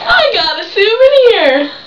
I got a souvenir!